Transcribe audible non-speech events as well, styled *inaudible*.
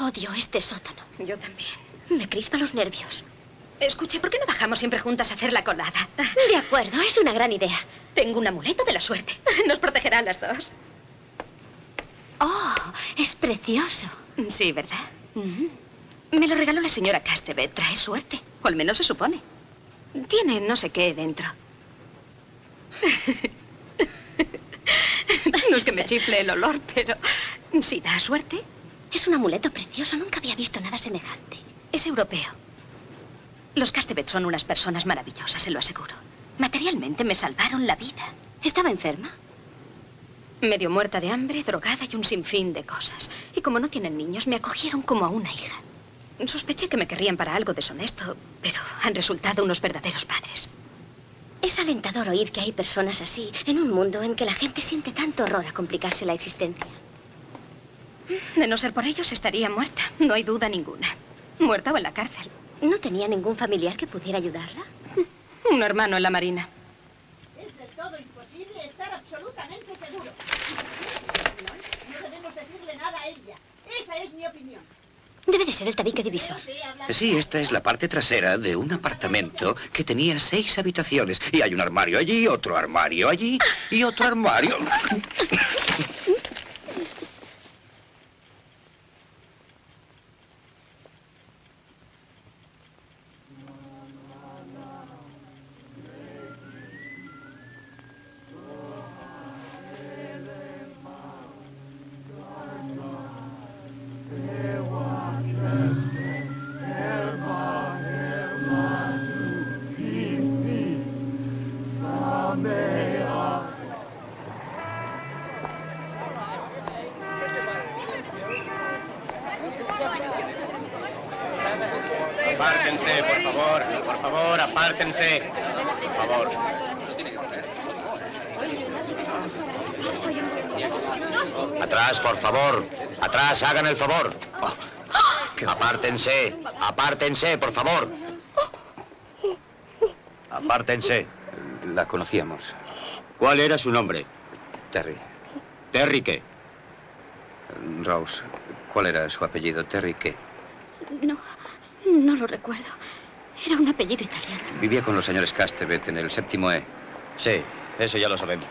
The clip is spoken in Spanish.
Odio este sótano. Yo también. Me crispa los nervios. Escuche, ¿por qué no bajamos siempre juntas a hacer la colada? De acuerdo, es una gran idea. Tengo un amuleto de la suerte. *laughs* Nos protegerá a las dos. Oh, es precioso. Sí, ¿verdad? Me lo regaló la señora Castevet. Trae suerte. O al menos se supone. Tiene no sé qué dentro. *laughs* No es que me chifle el olor, pero si da suerte, Es un amuleto precioso. Nunca había visto nada semejante. es europeo. Los Castevet son unas personas maravillosas, se lo aseguro. Materialmente me salvaron la vida. ¿Estaba enferma? Medio muerta de hambre, drogada y un sinfín de cosas. Y como no tienen niños, me acogieron como a una hija. Sospeché que me querrían para algo deshonesto, pero han resultado unos verdaderos padres. Es alentador oír que hay personas así en un mundo en que la gente siente tanto horror a complicarse la existencia. De no ser por ellos, estaría muerta. No hay duda ninguna. Muerta o en la cárcel. ¿No tenía ningún familiar que pudiera ayudarla? Un hermano en la marina. Es del todo imposible estar absolutamente seguro. No debemos decirle nada a ella. Esa es mi opinión. Debe de ser el tabique divisor. Sí, esta es la parte trasera de un apartamento que tenía seis habitaciones. Y hay un armario allí, otro armario allí y otro armario. Apártense, por favor. Por favor, apártense. Por favor. Atrás, por favor. Atrás, hagan el favor. Apártense. Apártense, por favor. Apártense. La conocíamos. ¿Cuál era su nombre? Terry. ¿Terry qué? Rose. ¿Cuál era su apellido? Terry qué? No, no lo recuerdo. Era un apellido italiano. Vivía con los señores Castevet en el séptimo E. Sí, eso ya lo sabemos.